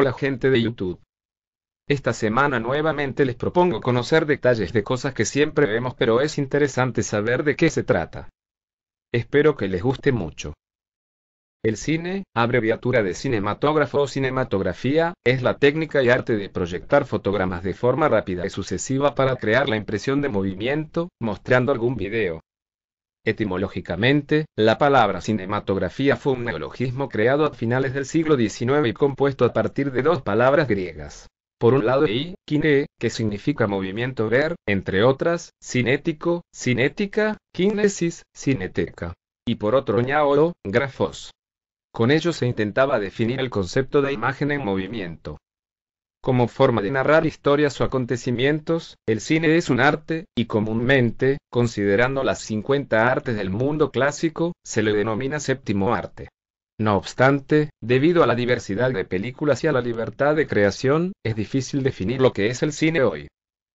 Hola gente de YouTube. Esta semana nuevamente les propongo conocer detalles de cosas que siempre vemos pero es interesante saber de qué se trata. Espero que les guste mucho. El cine, abreviatura de cinematógrafo o cinematografía, es la técnica y arte de proyectar fotogramas de forma rápida y sucesiva para crear la impresión de movimiento, mostrando algún video. Etimológicamente, la palabra cinematografía fue un neologismo creado a finales del siglo XIX y compuesto a partir de dos palabras griegas. Por un lado, i, kine, que significa movimiento ver, entre otras, cinético, cinética, kinesis, cineteca. Y por otro ñaolo, grafos. Con ello se intentaba definir el concepto de imagen en movimiento. Como forma de narrar historias o acontecimientos, el cine es un arte, y comúnmente, considerando las 50 artes del mundo clásico, se le denomina séptimo arte. No obstante, debido a la diversidad de películas y a la libertad de creación, es difícil definir lo que es el cine hoy.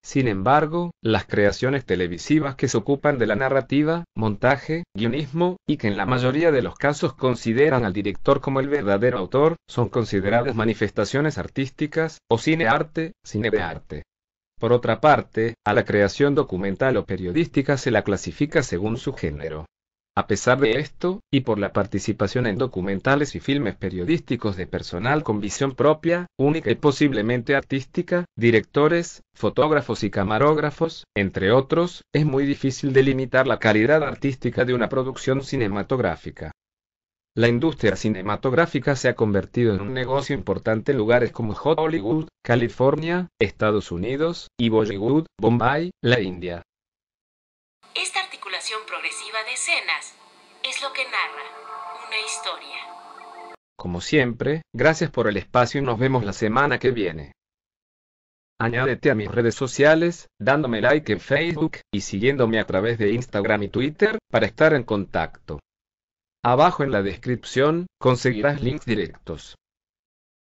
Sin embargo, las creaciones televisivas que se ocupan de la narrativa, montaje, guionismo, y que en la mayoría de los casos consideran al director como el verdadero autor, son consideradas manifestaciones artísticas, o cine arte, cine de arte. Por otra parte, a la creación documental o periodística se la clasifica según su género. A pesar de esto, y por la participación en documentales y filmes periodísticos de personal con visión propia, única y posiblemente artística, directores, fotógrafos y camarógrafos, entre otros, es muy difícil delimitar la calidad artística de una producción cinematográfica. La industria cinematográfica se ha convertido en un negocio importante en lugares como Hollywood, California, Estados Unidos, y Bollywood, Bombay, la India. Progresiva de escenas es lo que narra una historia. Como siempre, gracias por el espacio y nos vemos la semana que viene. Añádete a mis redes sociales, dándome like en Facebook y siguiéndome a través de Instagram y Twitter para estar en contacto. Abajo en la descripción conseguirás links directos.